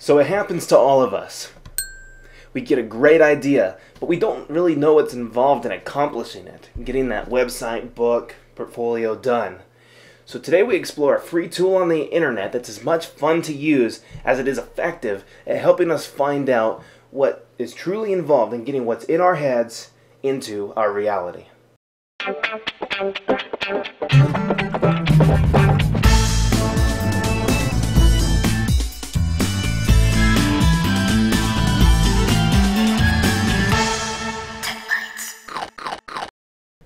So it happens to all of us. We get a great idea, but we don't really know what's involved in accomplishing it, getting that website, book, portfolio done. So today we explore a free tool on the internet that's as much fun to use as it is effective at helping us find out what is truly involved in getting what's in our heads into our reality.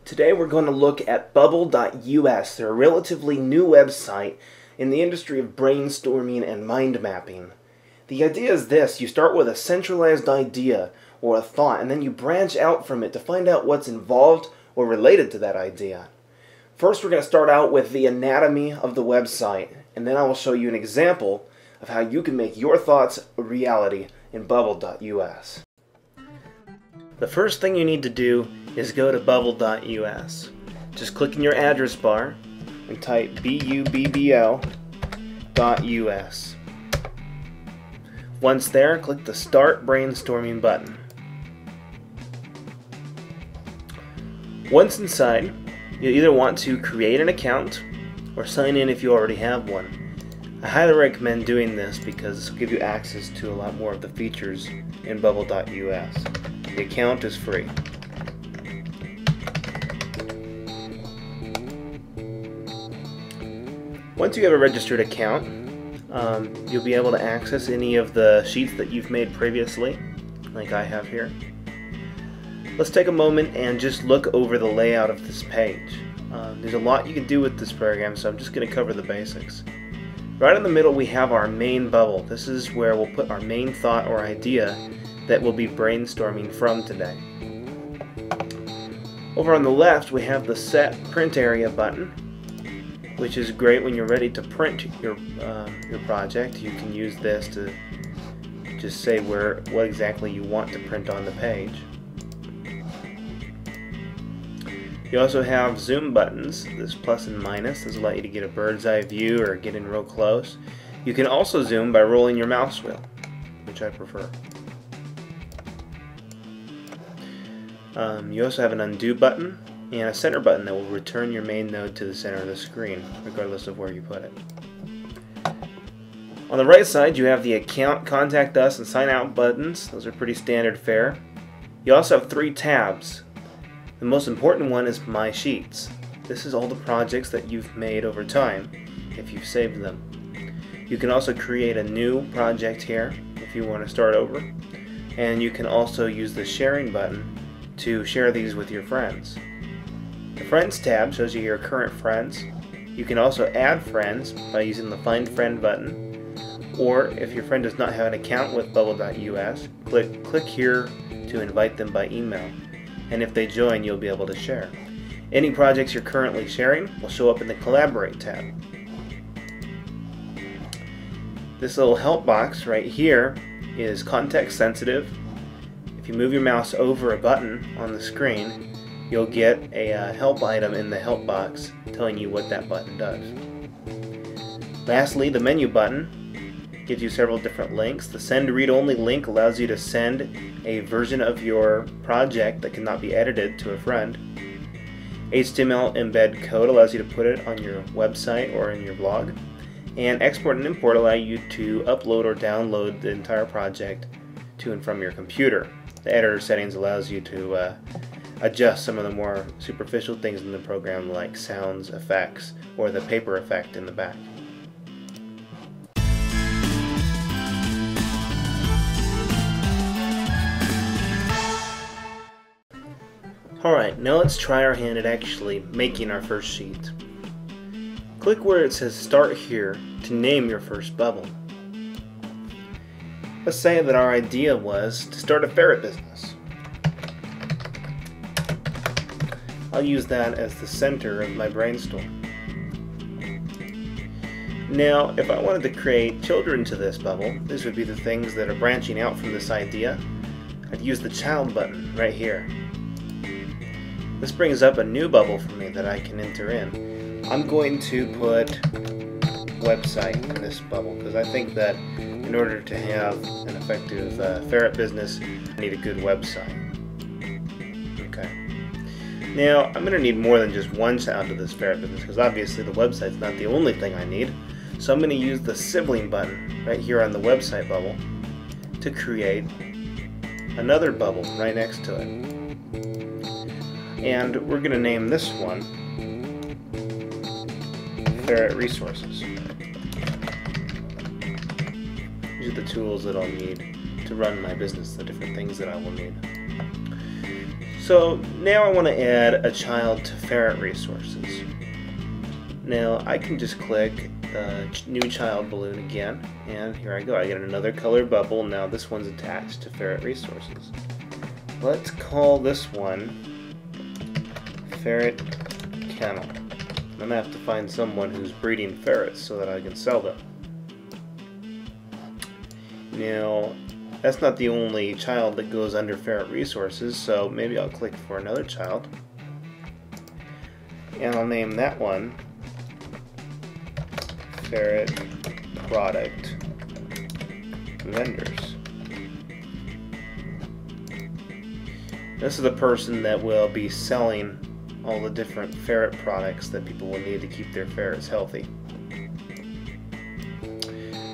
Today we're going to look at Bubbl.us. They're a relatively new website in the industry of brainstorming and mind mapping. The idea is this you start with a centralized idea or a thought, and then you branch out from it to find out what's involved or related to that idea. First, we're going to start out with the anatomy of the website, and then I will show you an example of how you can make your thoughts a reality in Bubbl.us. The first thing you need to do is go to bubbl.us. Just click in your address bar and type bubbl.us. Once there, click the Start Brainstorming button. Once inside, you'll either want to create an account or sign in if you already have one. I highly recommend doing this because this will give you access to a lot more of the features in bubbl.us. The account is free. Once you have a registered account, um, you'll be able to access any of the sheets that you've made previously, like I have here. Let's take a moment and just look over the layout of this page. Uh, there's a lot you can do with this program, so I'm just going to cover the basics. Right in the middle we have our main bubble. This is where we'll put our main thought or idea that we'll be brainstorming from today. Over on the left we have the Set Print Area button which is great when you're ready to print your uh, your project. You can use this to just say where what exactly you want to print on the page. You also have zoom buttons, this plus and minus. This will allow you to get a bird's eye view or get in real close. You can also zoom by rolling your mouse wheel, which I prefer. Um, you also have an undo button, and a center button that will return your main node to the center of the screen, regardless of where you put it. On the right side, you have the Account, Contact Us, and Sign Out buttons. Those are pretty standard fare. You also have three tabs. The most important one is My Sheets. This is all the projects that you've made over time, if you've saved them. You can also create a new project here, if you want to start over. And you can also use the Sharing button to share these with your friends. The Friends tab shows you your current friends. You can also add friends by using the Find Friend button. Or if your friend does not have an account with Bubbl.us, click, click here to invite them by email. And if they join, you'll be able to share. Any projects you're currently sharing will show up in the Collaborate tab. This little help box right here is context sensitive. If you move your mouse over a button on the screen, you'll get a uh, help item in the help box telling you what that button does. Lastly, the menu button gives you several different links. The send read-only link allows you to send a version of your project that cannot be edited to a friend. HTML embed code allows you to put it on your website or in your blog. And export and import allow you to upload or download the entire project to and from your computer. The editor settings allows you to uh, adjust some of the more superficial things in the program like sounds, effects, or the paper effect in the back. Alright, now let's try our hand at actually making our first sheet. Click where it says Start Here to name your first bubble. Let's say that our idea was to start a ferret business. I'll use that as the center of my brainstorm. Now, if I wanted to create children to this bubble, these would be the things that are branching out from this idea. I'd use the child button right here. This brings up a new bubble for me that I can enter in. I'm going to put website in this bubble because I think that in order to have an effective uh, ferret business, I need a good website. Now, I'm going to need more than just one child to this ferret business because obviously the website's not the only thing I need. So I'm going to use the sibling button right here on the website bubble to create another bubble right next to it. And we're going to name this one Ferret Resources. These are the tools that I'll need to run my business, the different things that I will need. So now I want to add a child to Ferret Resources. Now I can just click new child balloon again and here I go. I get another color bubble. Now this one's attached to Ferret Resources. Let's call this one Ferret Kennel. I'm gonna have to find someone who's breeding ferrets so that I can sell them. Now, that's not the only child that goes under ferret resources, so maybe I'll click for another child. And I'll name that one Ferret Product Vendors. This is the person that will be selling all the different ferret products that people will need to keep their ferrets healthy.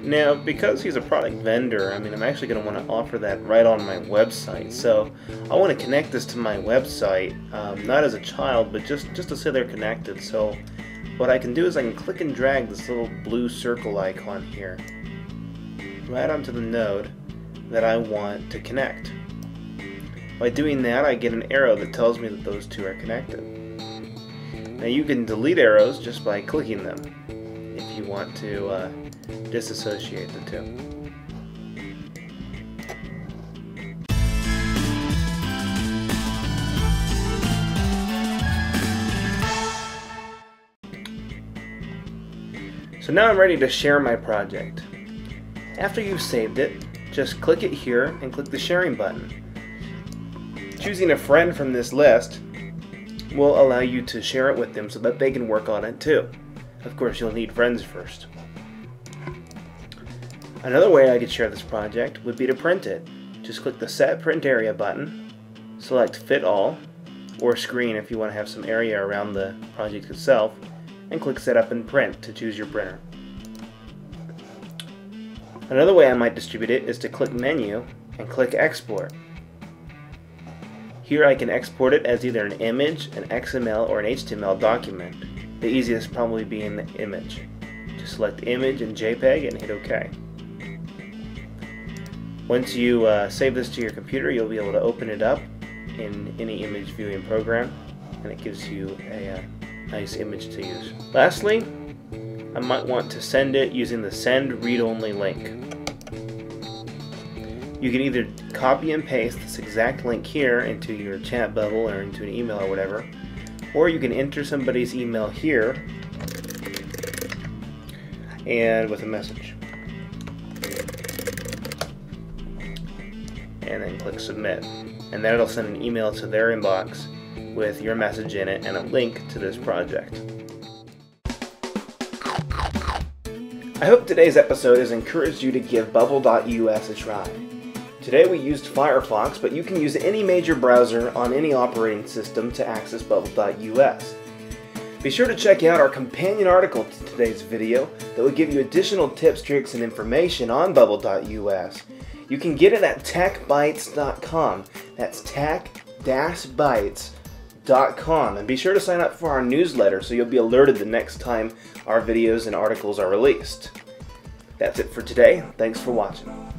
Now, because he's a product vendor, I mean, I'm actually going to want to offer that right on my website. So I want to connect this to my website, um, not as a child, but just, just to say they're connected. So what I can do is I can click and drag this little blue circle icon here right onto the node that I want to connect. By doing that, I get an arrow that tells me that those two are connected. Now you can delete arrows just by clicking them if you want to uh, disassociate the two. So now I'm ready to share my project. After you've saved it, just click it here and click the sharing button. Choosing a friend from this list will allow you to share it with them so that they can work on it too. Of course, you'll need friends first. Another way I could share this project would be to print it. Just click the Set Print Area button, select Fit All, or Screen if you want to have some area around the project itself, and click Set Up and Print to choose your printer. Another way I might distribute it is to click Menu and click Export. Here I can export it as either an image, an XML, or an HTML document, the easiest probably being the image. Just select Image and JPEG and hit OK. Once you uh, save this to your computer, you'll be able to open it up in any image viewing program, and it gives you a uh, nice image to use. Lastly, I might want to send it using the Send Read Only link. You can either copy and paste this exact link here into your chat bubble or into an email or whatever, or you can enter somebody's email here and with a message. And then click submit. And then it'll send an email to their inbox with your message in it and a link to this project. I hope today's episode has encouraged you to give Bubbl.us a try. Today we used Firefox, but you can use any major browser on any operating system to access Bubbl.us. Be sure to check out our companion article to today's video that will give you additional tips, tricks, and information on Bubbl.us. You can get it at techbites.com. That's tech-bites.com. And be sure to sign up for our newsletter so you'll be alerted the next time our videos and articles are released. That's it for today. Thanks for watching.